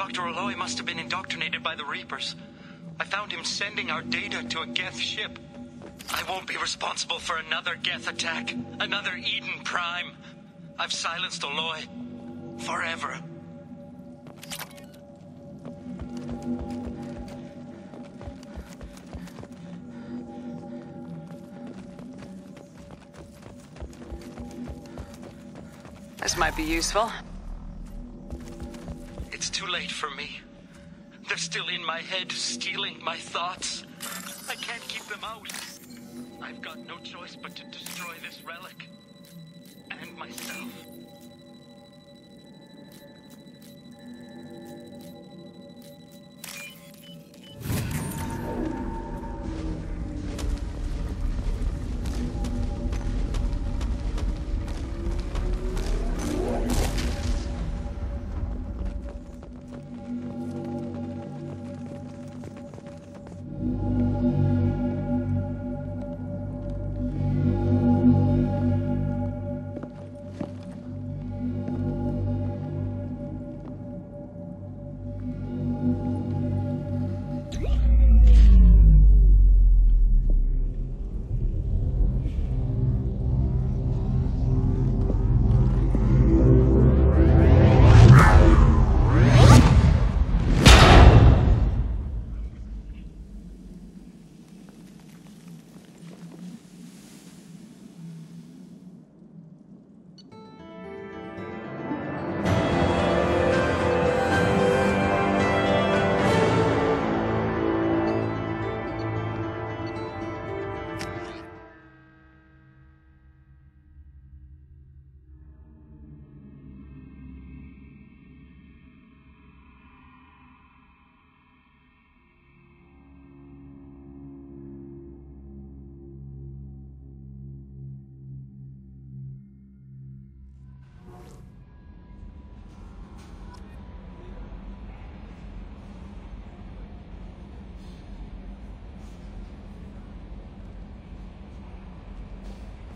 Dr. Aloy must have been indoctrinated by the Reapers. I found him sending our data to a Geth ship. I won't be responsible for another Geth attack, another Eden Prime. I've silenced Aloy. Forever. This might be useful. Late for me. They're still in my head, stealing my thoughts. I can't keep them out. I've got no choice but to destroy this relic. And myself.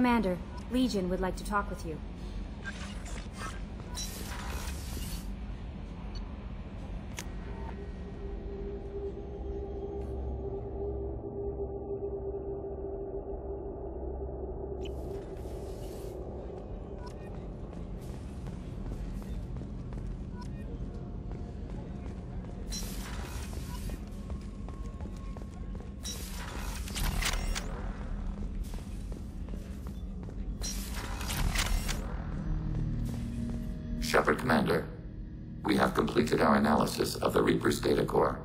Commander, Legion would like to talk with you. Shepard Commander, we have completed our analysis of the Reaper's data core.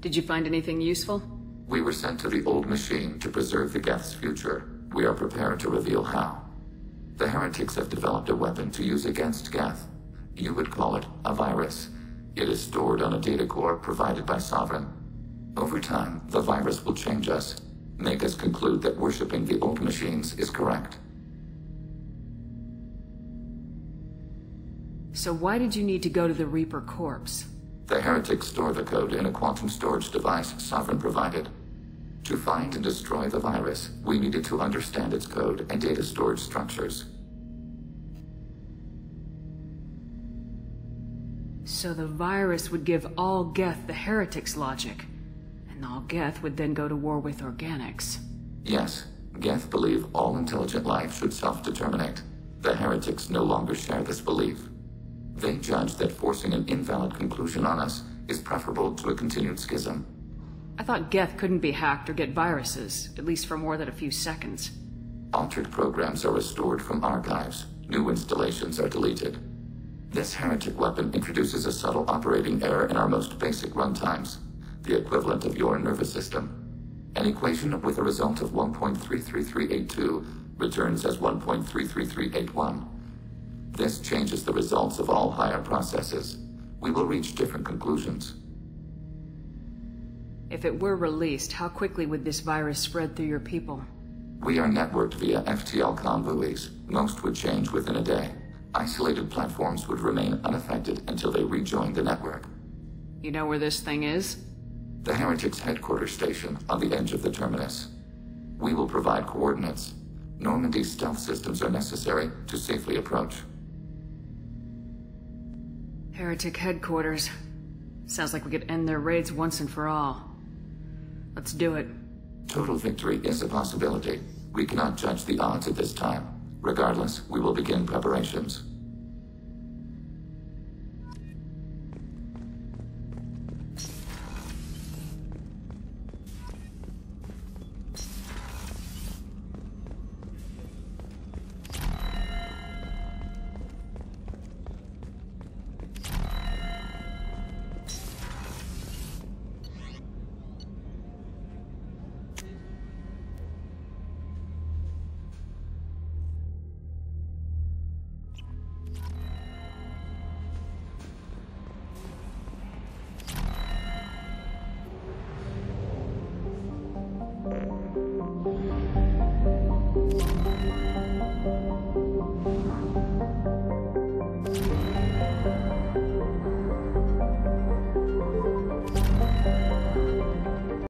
Did you find anything useful? We were sent to the old machine to preserve the Geth's future. We are prepared to reveal how. The heretics have developed a weapon to use against Geth. You would call it a virus. It is stored on a data core provided by Sovereign. Over time, the virus will change us, make us conclude that worshipping the old machines is correct. So why did you need to go to the Reaper corpse? The heretics store the code in a quantum storage device Sovereign provided. To find and destroy the virus, we needed to understand its code and data storage structures. So the virus would give all Geth the heretics logic, and all Geth would then go to war with organics. Yes, Geth believe all intelligent life should self-determinate. The heretics no longer share this belief. They judge that forcing an invalid conclusion on us is preferable to a continued schism. I thought Geth couldn't be hacked or get viruses, at least for more than a few seconds. Altered programs are restored from archives. New installations are deleted. This heretic weapon introduces a subtle operating error in our most basic runtimes. the equivalent of your nervous system. An equation with a result of 1.33382 returns as 1.33381. This changes the results of all higher processes. We will reach different conclusions. If it were released, how quickly would this virus spread through your people? We are networked via FTL comm buoys. Most would change within a day. Isolated platforms would remain unaffected until they rejoined the network. You know where this thing is? The Heretics headquarters station on the edge of the terminus. We will provide coordinates. Normandy's stealth systems are necessary to safely approach. Heretic headquarters. Sounds like we could end their raids once and for all. Let's do it. Total victory is a possibility. We cannot judge the odds at this time. Regardless, we will begin preparations.